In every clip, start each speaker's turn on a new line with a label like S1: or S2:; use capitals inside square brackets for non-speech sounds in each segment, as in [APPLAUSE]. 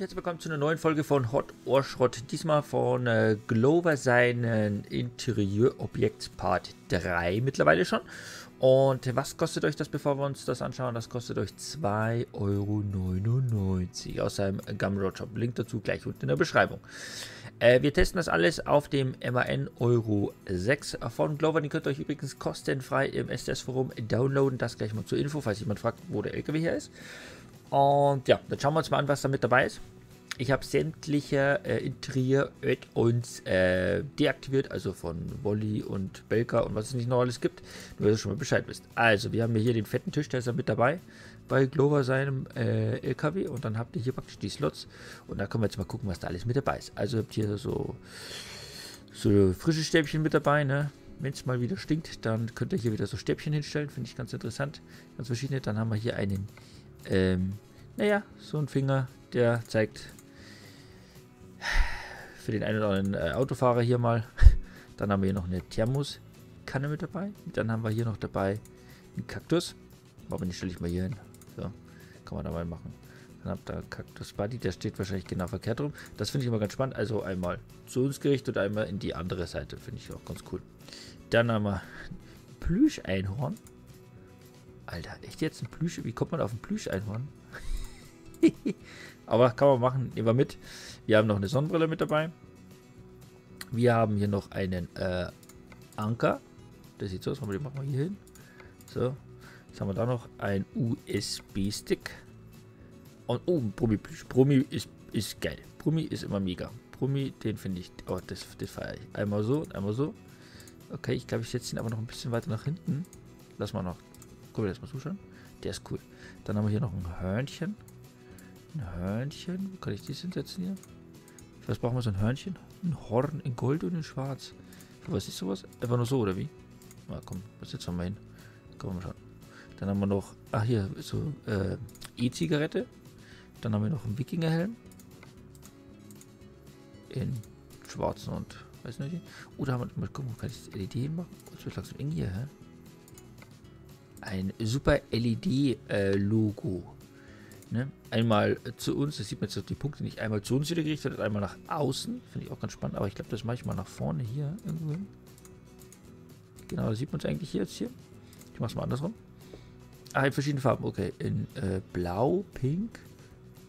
S1: und herzlich willkommen zu einer neuen Folge von Hot or Schrott. Diesmal von äh, Glover seinen Interieurobjekt Part 3 mittlerweile schon. Und was kostet euch das, bevor wir uns das anschauen? Das kostet euch 2,99 Euro aus seinem Gumroad Shop. Link dazu gleich unten in der Beschreibung. Äh, wir testen das alles auf dem MAN Euro 6 von Glover. Den könnt ihr euch übrigens kostenfrei im SDS-Forum downloaden. Das gleich mal zur Info, falls jemand fragt, wo der LKW hier ist. Und ja, dann schauen wir uns mal an, was da mit dabei ist. Ich habe sämtliche äh, Interieur-Add-ons äh, deaktiviert, also von Wolli und Belka und was es nicht noch alles gibt, nur dass ihr schon mal Bescheid wisst. Also, wir haben hier den fetten Tisch, der ist ja mit dabei bei Glover seinem äh, LKW und dann habt ihr hier praktisch die Slots und da können wir jetzt mal gucken, was da alles mit dabei ist. Also habt ihr so, so frische Stäbchen mit dabei, ne? Wenn es mal wieder stinkt, dann könnt ihr hier wieder so Stäbchen hinstellen, finde ich ganz interessant, ganz verschiedene. Dann haben wir hier einen ähm, naja, so ein Finger, der zeigt für den einen oder anderen äh, Autofahrer hier mal. [LAUGHS] Dann haben wir hier noch eine Thermoskanne mit dabei. Dann haben wir hier noch dabei einen Kaktus. Aber den stelle ich mal hier hin. So, kann man da mal machen. Dann habt ihr Kaktus Buddy, der steht wahrscheinlich genau verkehrt rum. Das finde ich immer ganz spannend. Also einmal zu uns gerichtet und einmal in die andere Seite. Finde ich auch ganz cool. Dann haben wir Plüsch-Einhorn. Alter, echt jetzt ein Plüsch? Wie kommt man auf ein Plüsch-Einhorn? [LAUGHS] Aber kann man machen, nehmen wir mit. Wir haben noch eine Sonnenbrille mit dabei. Wir haben hier noch einen äh, Anker. Das sieht so aus, aber den machen wir hier hin. So. Jetzt haben wir da noch ein USB-Stick. Und oh, Brummi. Brummi ist, ist geil. Brummi ist immer mega. Brummi, den finde ich. Oh, das, das feiere ich. Einmal so und einmal so. Okay, ich glaube, ich setze ihn aber noch ein bisschen weiter nach hinten. Lass mal noch Guck wir das mal zuschauen. Der ist cool. Dann haben wir hier noch ein Hörnchen. Ein Hörnchen. Wo kann ich das hinsetzen hier? Was brauchen wir so ein Hörnchen? Ein Horn in Gold und in Schwarz. Was ist sowas? Einfach nur so, oder wie? Na komm, was setzen wir mal hin? Wir mal schauen. Dann haben wir noch, ach hier, so äh, E-Zigarette. Dann haben wir noch einen Wikingerhelm. In schwarzen und weiß nicht. Oder haben wir, mal gucken, kann ich das LED machen? Oh, das wird langsam eng hier, hä? ein super LED-Logo. Äh, ne? Einmal zu uns, das sieht man jetzt auf die Punkte nicht, einmal zu uns wieder gerichtet und einmal nach außen. Finde ich auch ganz spannend, aber ich glaube, das mache ich mal nach vorne hier irgendwo. Genau, da sieht man es eigentlich jetzt hier. Ich mache es mal andersrum. Ah, in verschiedenen Farben, okay. In äh, Blau, Pink,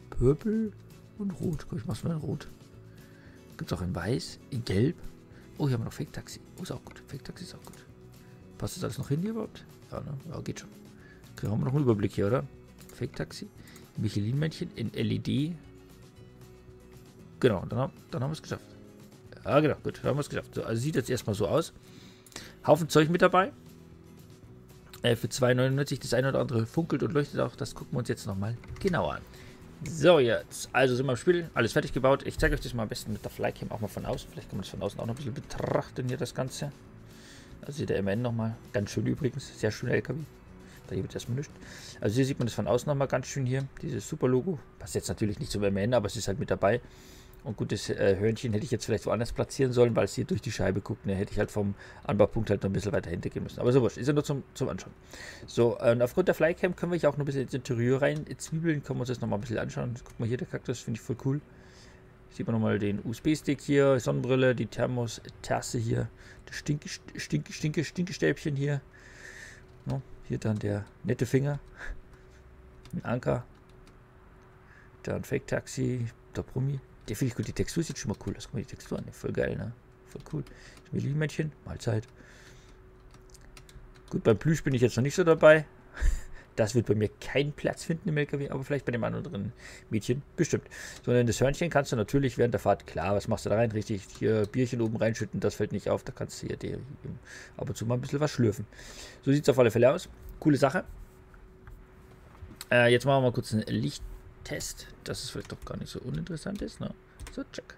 S1: Purple und Rot. Guck, ich mache es mal in Rot. Gibt es auch in Weiß, in Gelb. Oh, hier haben wir noch Fake Taxi. Oh, ist auch gut. Fake Taxi ist auch gut. Passt das alles noch hin hier überhaupt? Ja, ne? ja geht schon. Okay, haben wir noch einen Überblick hier, oder? Fake-Taxi. Michelin-Männchen in LED. Genau, dann, dann haben wir es geschafft. Ja, genau, gut, dann haben wir es geschafft. So, also sieht jetzt erstmal so aus. Haufen Zeug mit dabei. Äh, für 2,99 das eine oder andere funkelt und leuchtet auch. Das gucken wir uns jetzt nochmal genauer an. So, jetzt. Also sind wir im Spiel. Alles fertig gebaut. Ich zeige euch das mal am besten mit der Flycam auch mal von außen. Vielleicht kann man das von außen auch noch ein bisschen betrachten hier, das Ganze. Also hier der MN nochmal. Ganz schön übrigens. Sehr schöner LKW. Da gibt es erstmal nichts. Also hier sieht man das von außen nochmal ganz schön hier. Dieses super Logo. Passt jetzt natürlich nicht zum MN, aber es ist halt mit dabei. Und gut, das äh, Hörnchen hätte ich jetzt vielleicht woanders platzieren sollen, weil es hier durch die Scheibe guckt. Ne, hätte ich halt vom Anbaupunkt halt noch ein bisschen weiter hinter gehen müssen. Aber so wurscht, ist ja nur zum, zum Anschauen. So, äh, und aufgrund der Flycam können wir hier auch noch ein bisschen ins Interieur rein zwiebeln. Können wir uns das nochmal ein bisschen anschauen. Guck mal hier, der Kaktus finde ich voll cool. Sieht man nochmal den USB-Stick hier, Sonnenbrille, die Thermos-Tasse hier, das Stinke, Stinke, Stinke, Stinkestäbchen hier. No, hier dann der nette Finger, ein Anker, dann Fake-Taxi, der Brummi. Der finde ich gut, die Textur sieht schon mal cool aus. Guck mal die Textur an, voll geil, ne? Voll cool. Schmilli-Männchen, Mahlzeit. Gut, beim Plüsch bin ich jetzt noch nicht so dabei. Das wird bei mir keinen Platz finden im LKW, aber vielleicht bei dem anderen Mädchen bestimmt. Sondern das Hörnchen kannst du natürlich während der Fahrt, klar, was machst du da rein? Richtig, hier Bierchen oben reinschütten, das fällt nicht auf, da kannst du hier die, ab und zu mal ein bisschen was schlürfen. So sieht es auf alle Fälle aus. Coole Sache. Äh, jetzt machen wir mal kurz einen Lichttest, dass es vielleicht doch gar nicht so uninteressant ist. Ne? So, check.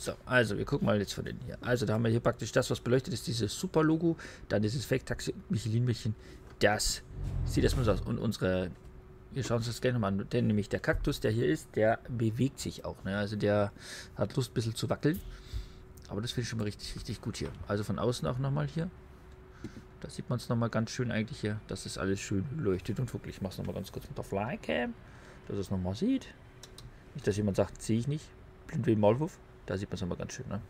S1: So, also wir gucken mal jetzt von den hier. Also da haben wir hier praktisch das, was beleuchtet ist, dieses Super-Logo. Dann dieses Fake-Taxi Michelin-Mädchen. Das sieht erstmal so aus. Und unsere, wir schauen uns das gerne mal an. Denn nämlich der Kaktus, der hier ist, der bewegt sich auch. Ne? Also der hat Lust ein bisschen zu wackeln. Aber das finde ich schon mal richtig, richtig gut hier. Also von außen auch nochmal hier. Da sieht man es nochmal ganz schön eigentlich hier. Das ist alles schön leuchtet und wirklich. Ich mache es nochmal ganz kurz mit der Flycam. dass es nochmal sieht. Nicht, dass jemand sagt, sehe ich nicht. Blind wie ein Maulwurf. Da sieht man es nochmal ganz schön. Ne?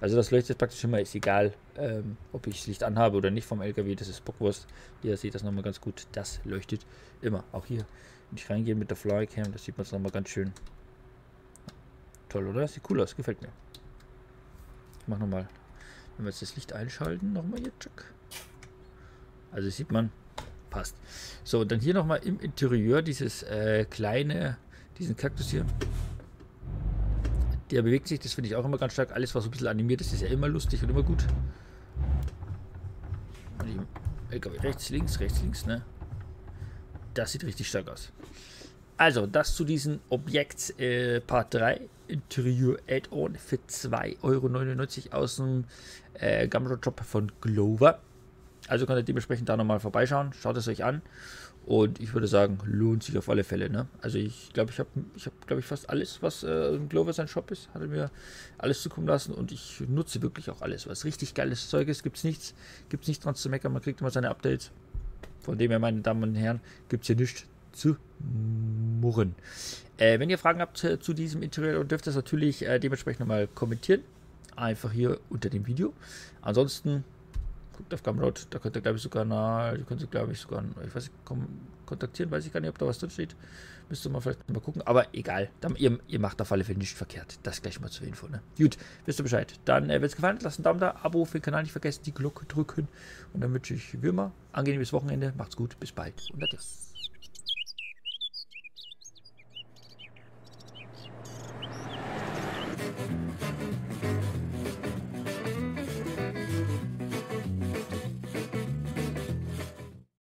S1: Also das leuchtet praktisch immer, ist egal, ähm, ob ich das Licht anhabe oder nicht vom LKW, das ist Bockwurst. Hier sieht das nochmal ganz gut, das leuchtet immer. Auch hier, wenn ich reingehe mit der Flycam, das sieht man es nochmal ganz schön. Toll, oder? Sieht cool aus, gefällt mir. Ich mach nochmal, wenn wir jetzt das Licht einschalten, nochmal hier, tschack. Also sieht man, passt. So, dann hier nochmal im Interieur dieses äh, kleine, diesen Kaktus hier. Der bewegt sich, das finde ich auch immer ganz stark. Alles, was so ein bisschen animiert ist, ist ja immer lustig und immer gut. LKW rechts, links, rechts, links, ne? Das sieht richtig stark aus. Also, das zu diesem Objekt äh, Part 3 Interieur Add-on für 2,99 Euro aus dem äh, Gumroad Shop von Glover. Also könnt ihr dementsprechend da nochmal vorbeischauen. Schaut es euch an. Und ich würde sagen, lohnt sich auf alle Fälle. Ne? Also ich glaube, ich habe, ich habe, glaube ich, fast alles, was äh, im Glover sein Shop ist, hat er mir alles zukommen lassen und ich nutze wirklich auch alles. Was richtig geiles Zeug ist, gibt es nichts, gibt es nichts dran zu meckern. Man kriegt immer seine Updates. Von dem her, meine Damen und Herren, gibt es hier nichts zu murren. Äh, wenn ihr Fragen habt äh, zu diesem Interieur, dürft ihr es natürlich äh, dementsprechend nochmal kommentieren. Einfach hier unter dem Video. Ansonsten guckt auf Gumroad, da könnt ihr glaube ich sogar na, könnt glaube ich sogar, ich weiß nicht, kontaktieren, weiß ich gar nicht, ob da was drin steht. Müsst ihr mal vielleicht mal gucken, aber egal, dann, ihr, ihr macht auf alle Fälle nicht verkehrt. Das gleich mal zur Info, ne? Gut, wisst ihr Bescheid. Dann, äh, wenn es gefallen hat, lasst einen Daumen da, Abo für den Kanal nicht vergessen, die Glocke drücken und dann wünsche ich wie immer angenehmes Wochenende, macht's gut, bis bald und adios.